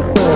Oh.